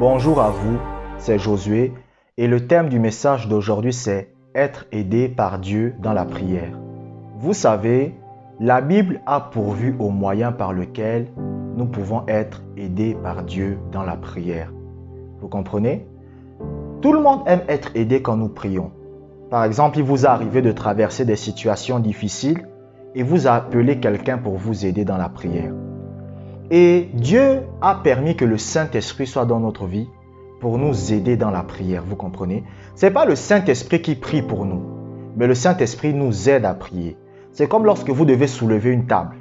Bonjour à vous, c'est Josué et le thème du message d'aujourd'hui c'est être aidé par Dieu dans la prière. Vous savez, la Bible a pourvu aux moyens par lesquels nous pouvons être aidés par Dieu dans la prière. Vous comprenez? Tout le monde aime être aidé quand nous prions. Par exemple, il vous arrive de traverser des situations difficiles et vous appelez quelqu'un pour vous aider dans la prière. Et Dieu a permis que le Saint-Esprit soit dans notre vie pour nous aider dans la prière, vous comprenez? Ce n'est pas le Saint-Esprit qui prie pour nous, mais le Saint-Esprit nous aide à prier. C'est comme lorsque vous devez soulever une table.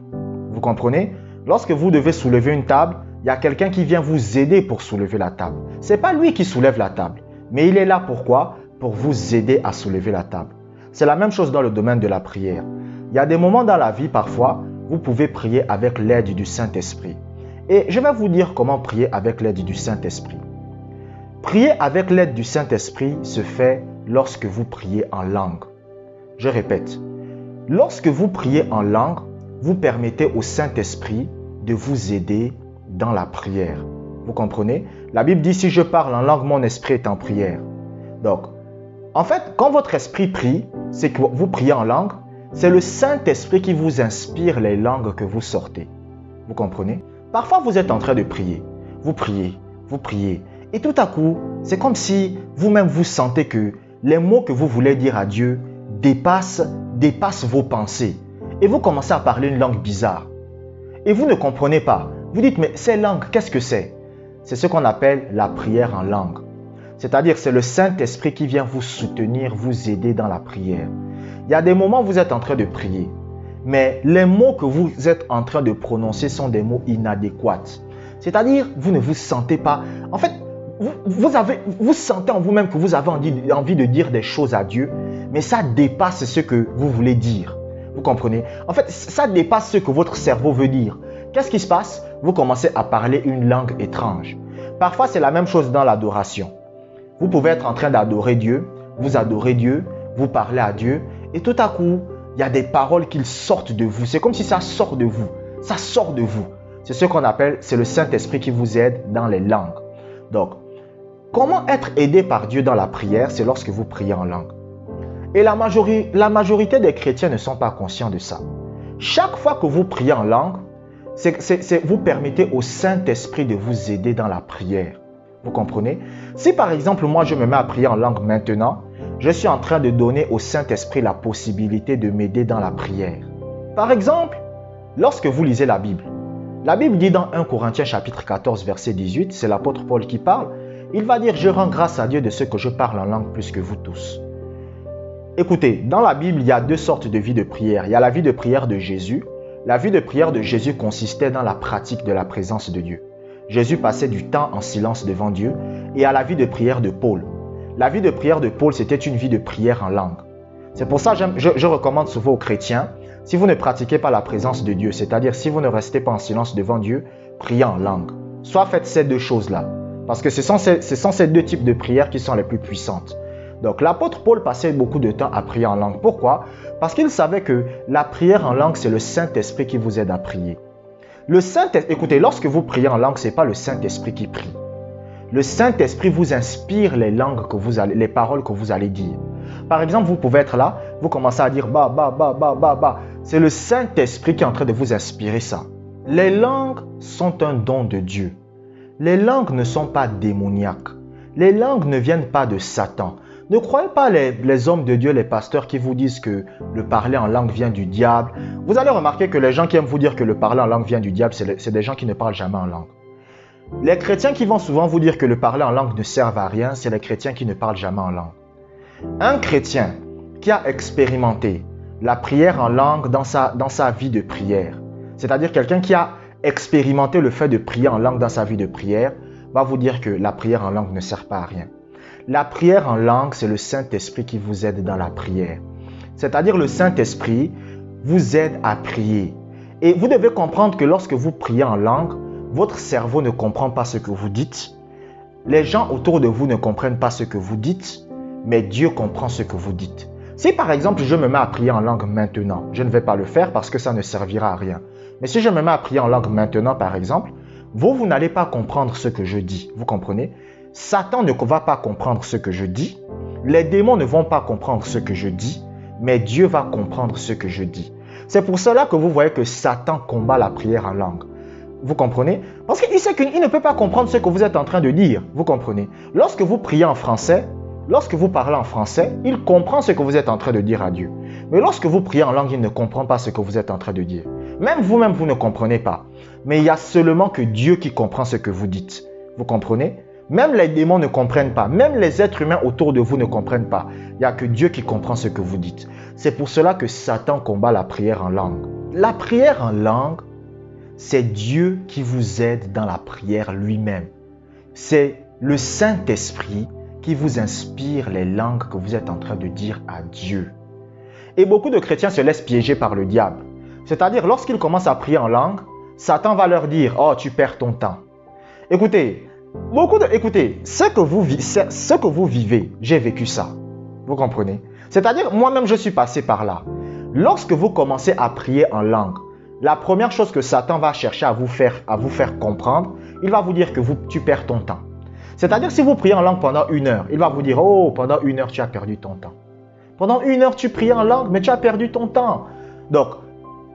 Vous comprenez? Lorsque vous devez soulever une table, il y a quelqu'un qui vient vous aider pour soulever la table. Ce n'est pas lui qui soulève la table, mais il est là pourquoi? Pour vous aider à soulever la table. C'est la même chose dans le domaine de la prière. Il y a des moments dans la vie parfois, vous pouvez prier avec l'aide du Saint-Esprit. Et je vais vous dire comment prier avec l'aide du Saint-Esprit. Prier avec l'aide du Saint-Esprit se fait lorsque vous priez en langue. Je répète, lorsque vous priez en langue, vous permettez au Saint-Esprit de vous aider dans la prière. Vous comprenez? La Bible dit si je parle en langue, mon esprit est en prière. Donc, en fait, quand votre esprit prie, c'est que vous priez en langue, c'est le Saint-Esprit qui vous inspire les langues que vous sortez. Vous comprenez? Parfois, vous êtes en train de prier. Vous priez, vous priez. Et tout à coup, c'est comme si vous-même vous sentez que les mots que vous voulez dire à Dieu dépassent, dépassent vos pensées. Et vous commencez à parler une langue bizarre. Et vous ne comprenez pas. Vous dites, mais ces langues, qu'est-ce que c'est? C'est ce qu'on appelle la prière en langue. C'est-à-dire, c'est le Saint-Esprit qui vient vous soutenir, vous aider dans la prière. Il y a des moments où vous êtes en train de prier, mais les mots que vous êtes en train de prononcer sont des mots inadéquats. C'est-à-dire, vous ne vous sentez pas. En fait, vous, sentez en vous-même que vous avez envie de dire des choses à Dieu, mais ça dépasse ce que vous voulez dire. Vous comprenez? En fait, ça dépasse ce que votre cerveau veut dire. Qu'est-ce qui se passe? Vous commencez à parler une langue étrange. Parfois, c'est la même chose dans l'adoration. Vous pouvez être en train d'adorer Dieu, vous adorez Dieu, vous parlez à Dieu, et tout à coup, il y a des paroles qui sortent de vous. C'est comme si ça sort de vous. Ça sort de vous. C'est ce qu'on appelle, c'est le Saint-Esprit qui vous aide dans les langues. Donc, Comment être aidé par Dieu dans la prière C'est lorsque vous priez en langue. Et la, majorité, des chrétiens ne sont pas conscients de ça. Chaque fois que vous priez en langue, vous permettez au Saint-Esprit de vous aider dans la prière. Vous comprenez? Si par exemple moi je me mets à prier en langue maintenant, je suis en train de donner au Saint-Esprit la possibilité de m'aider dans la prière. Par exemple, lorsque vous lisez la Bible, la Bible dit dans 1 Corinthiens chapitre 14 verset 18, c'est l'apôtre Paul qui parle, il va dire, je rends grâce à Dieu de ce que je parle en langue plus que vous tous. Écoutez, dans la Bible, il y a deux sortes de vie de prière. Il y a la vie de prière de Jésus. La vie de prière de Jésus consistait dans la pratique de la présence de Dieu. Jésus passait du temps en silence devant Dieu et à la vie de prière de Paul. La vie de prière de Paul, c'était une vie de prière en langue. C'est pour ça que je, recommande souvent aux chrétiens, si vous ne pratiquez pas la présence de Dieu, c'est-à-dire si vous ne restez pas en silence devant Dieu, priez en langue. Soit faites ces deux choses-là. Parce que ce sont, ces, deux types de prières qui sont les plus puissantes. Donc l'apôtre Paul passait beaucoup de temps à prier en langue. Pourquoi? Parce qu'il savait que la prière en langue, c'est le Saint-Esprit qui vous aide à prier. Le Saint écoutez, lorsque vous priez en langue, ce n'est pas le Saint-Esprit qui prie. Le Saint-Esprit vous inspire les langues que vous allez, les paroles que vous allez dire. Par exemple, vous pouvez être là, vous commencez à dire ba ba ba ba ba ba. C'est le Saint-Esprit qui est en train de vous inspirer ça. Les langues sont un don de Dieu. Les langues ne sont pas démoniaques. Les langues ne viennent pas de Satan. Ne croyez pas les, hommes de Dieu, les pasteurs qui vous disent que le parler en langue vient du diable. Vous allez remarquer que les gens qui aiment vous dire que le parler en langue vient du diable, c'est des gens qui ne parlent jamais en langue. Les chrétiens qui vont souvent vous dire que le parler en langue ne sert à rien, c'est les chrétiens qui ne parlent jamais en langue. Un chrétien qui a expérimenté la prière en langue dans sa, dans sa vie de prière, c'est-à-dire quelqu'un qui a expérimenter le fait de prier en langue dans sa vie de prière va vous dire que la prière en langue ne sert pas à rien. La prière en langue, c'est le Saint-Esprit qui vous aide dans la prière. C'est-à-dire le Saint-Esprit vous aide à prier. Et vous devez comprendre que lorsque vous priez en langue, votre cerveau ne comprend pas ce que vous dites. Les gens autour de vous ne comprennent pas ce que vous dites, mais Dieu comprend ce que vous dites. Si par exemple je me mets à prier en langue maintenant, je ne vais pas le faire parce que ça ne servira à rien. Mais si je me mets à prier en langue maintenant, par exemple, vous, vous n'allez pas comprendre ce que je dis. Vous comprenez? Satan ne va pas comprendre ce que je dis. Les démons ne vont pas comprendre ce que je dis. Mais Dieu va comprendre ce que je dis. C'est pour cela que vous voyez que Satan combat la prière en langue. Vous comprenez? Parce qu'il sait qu'il ne peut pas comprendre ce que vous êtes en train de dire. Vous comprenez? Lorsque vous priez en français, lorsque vous parlez en français, il comprend ce que vous êtes en train de dire à Dieu. Mais lorsque vous priez en langue, il ne comprend pas ce que vous êtes en train de dire. Même vous-même, vous ne comprenez pas. Mais il y a seulement que Dieu qui comprend ce que vous dites. Vous comprenez? Même les démons ne comprennent pas. Même les êtres humains autour de vous ne comprennent pas. Il n'y a que Dieu qui comprend ce que vous dites. C'est pour cela que Satan combat la prière en langue. La prière en langue, c'est Dieu qui vous aide dans la prière lui-même. C'est le Saint-Esprit qui vous inspire les langues que vous êtes en train de dire à Dieu. Et beaucoup de chrétiens se laissent piéger par le diable. C'est-à-dire, lorsqu'ils commencent à prier en langue, Satan va leur dire Oh, tu perds ton temps. Écoutez, beaucoup de, écoutez, ce que vous, ce que vous vivez, j'ai vécu ça. Vous comprenez? C'est-à-dire, moi-même, je suis passé par là. Lorsque vous commencez à prier en langue, la première chose que Satan va chercher à vous faire, à vous faire comprendre, il va vous dire que vous, tu perds ton temps. C'est-à-dire, si vous priez en langue pendant une heure, il va vous dire Oh, pendant une heure, tu as perdu ton temps. Pendant une heure, tu pries en langue, mais tu as perdu ton temps. Donc,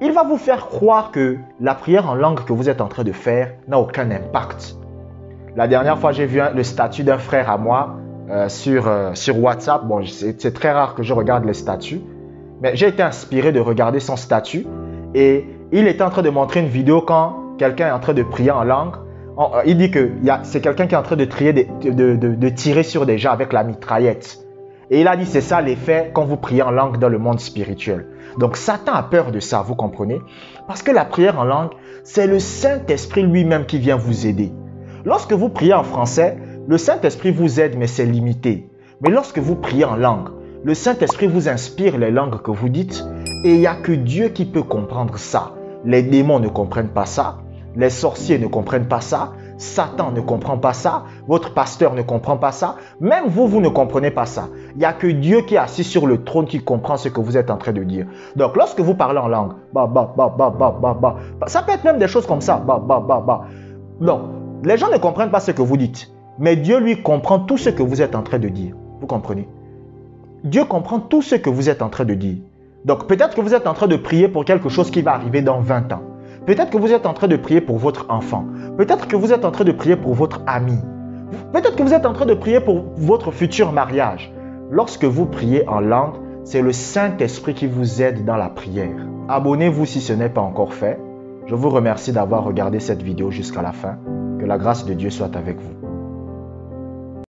il va vous faire croire que la prière en langue que vous êtes en train de faire n'a aucun impact. La dernière fois, j'ai vu le statut d'un frère à moi euh, sur, euh, sur WhatsApp. Bon, c'est très rare que je regarde les statuts, mais j'ai été inspiré de regarder son statut et il était en train de montrer une vidéo quand quelqu'un est en train de prier en langue. Euh, il dit que c'est quelqu'un qui est en train de, de, de tirer sur des gens avec la mitraillette. Et il a dit, c'est ça l'effet quand vous priez en langue dans le monde spirituel. Donc Satan a peur de ça, vous comprenez? Parce que la prière en langue, c'est le Saint-Esprit lui-même qui vient vous aider. Lorsque vous priez en français, le Saint-Esprit vous aide, mais c'est limité. Mais lorsque vous priez en langue, le Saint-Esprit vous inspire les langues que vous dites, et il n'y a que Dieu qui peut comprendre ça. Les démons ne comprennent pas ça, les sorciers ne comprennent pas ça, Satan ne comprend pas ça, votre pasteur ne comprend pas ça, même vous, vous ne comprenez pas ça. Il n'y a que Dieu qui est assis sur le trône qui comprend ce que vous êtes en train de dire. Donc lorsque vous parlez en langue, bah, bah, bah, bah, bah, bah, ça peut être même des choses comme ça, bah, bah, bah, bah. Non, les gens ne comprennent pas ce que vous dites, mais Dieu lui comprend tout ce que vous êtes en train de dire. Vous comprenez? Dieu comprend tout ce que vous êtes en train de dire. Donc peut-être que vous êtes en train de prier pour quelque chose qui va arriver dans 20 ans. Peut-être que vous êtes en train de prier pour votre enfant. Peut-être que vous êtes en train de prier pour votre ami. Peut-être que vous êtes en train de prier pour votre futur mariage. Lorsque vous priez en langue, c'est le Saint-Esprit qui vous aide dans la prière. Abonnez-vous si ce n'est pas encore fait. Je vous remercie d'avoir regardé cette vidéo jusqu'à la fin. Que la grâce de Dieu soit avec vous.